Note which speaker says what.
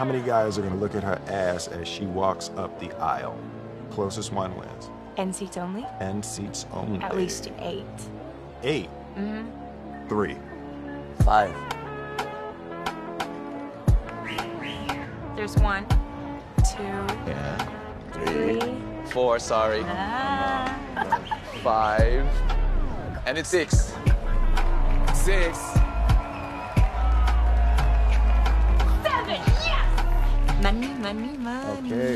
Speaker 1: How many guys are going to look at her ass as she walks up the aisle? Closest one wins.
Speaker 2: End seats only?
Speaker 1: End seats only.
Speaker 2: At least eight.
Speaker 1: 8
Speaker 2: Mm-hmm.
Speaker 1: Three.
Speaker 3: Five.
Speaker 2: There's one, two,
Speaker 3: Yeah.
Speaker 2: three.
Speaker 3: Four, sorry.
Speaker 2: Ah.
Speaker 3: Five. And it's six. Six.
Speaker 2: Money, money, money.
Speaker 1: Okay.